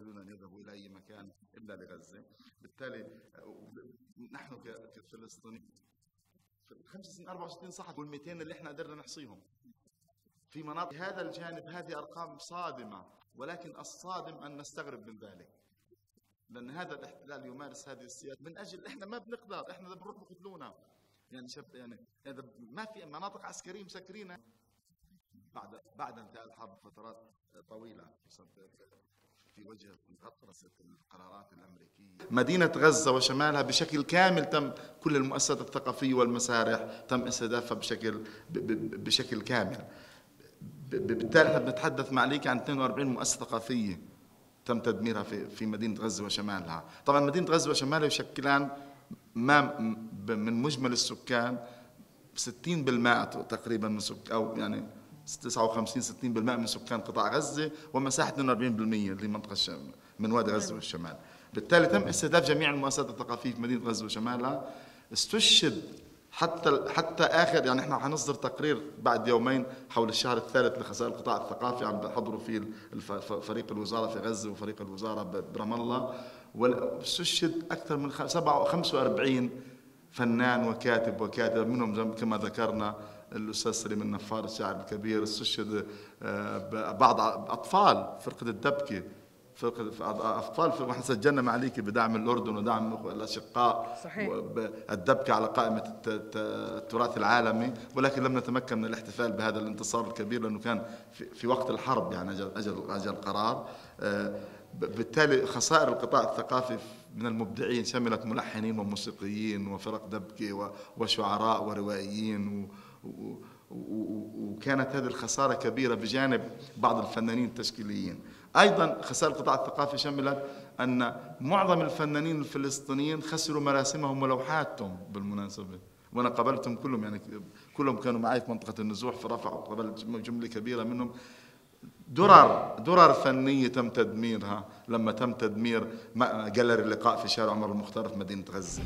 يذهبوا إلى أي مكان إلا لغزة. بالتالي نحن كفلسطينيين 65 64 صحفي وال 200 اللي إحنا قدرنا نحصيهم. في مناطق هذا الجانب هذه أرقام صادمة ولكن الصادم أن نستغرب من ذلك. لأن هذا الاحتلال يمارس هذه السياسة من أجل إحنا ما بنقدر إحنا بنروح بقتلونا يعني شب يعني هذا ما في مناطق عسكرية مسكرينها بعد بعد انتهاء الحرب فترات طويلة. في وجه غطرسة القرارات الأمريكية. مدينة غزة وشمالها بشكل كامل تم كل المؤسسات الثقافية والمسارح تم استهدافها بشكل بشكل كامل. بالتالي إحنا بنتحدث معليك عن 42 مؤسسة ثقافية تم تدميرها في في مدينة غزة وشمالها. طبعا مدينة غزة وشمالها يشكلان ما من مجمل السكان 60% تقريبا من سكان أو يعني 59 60% من سكان قطاع غزة ومساحة 42% لمنطقة الشام من وادي غزة والشمال. بالتالي تم استهداف جميع المؤسسات الثقافية في مدينة غزة وشمالها استشهد حتى حتى اخر يعني إحنا حنصدر تقرير بعد يومين حول الشهر الثالث لخسائر القطاع الثقافي عم بحضروا فيه فريق الوزارة في غزة وفريق الوزارة برام الله. واستشهد أكثر من 45 فنان وكاتب وكاتب منهم كما ذكرنا الأستاذ سليم النفار الشاعر الكبير استشهد آه، بعض أطفال فرقة الدبكه فرقة أطفال وإحنا سجلنا معليك بدعم الأردن ودعم الأشقاء صحيح. الدبكه على قائمة التراث العالمي ولكن لم نتمكن من الاحتفال بهذا الانتصار الكبير لأنه كان في وقت الحرب يعني أجل أجل أجل قرار. آه، بالتالي خسائر القطاع الثقافي من المبدعين شملت ملحنين وموسيقيين وفرق دبكه وشعراء وروائيين وكانت هذه الخسارة كبيرة بجانب بعض الفنانين التشكيليين. أيضا خسائر القطاع الثقافي شملت أن معظم الفنانين الفلسطينيين خسروا مراسمهم ولوحاتهم بالمناسبة وأنا قابلتهم كلهم يعني كلهم كانوا معي في منطقة النزوح في رفح وقابلت جملة كبيرة منهم. درر درر فنية تم تدميرها. لما تم تدمير جاليري اللقاء في شارع عمر المختار في مدينة غزة.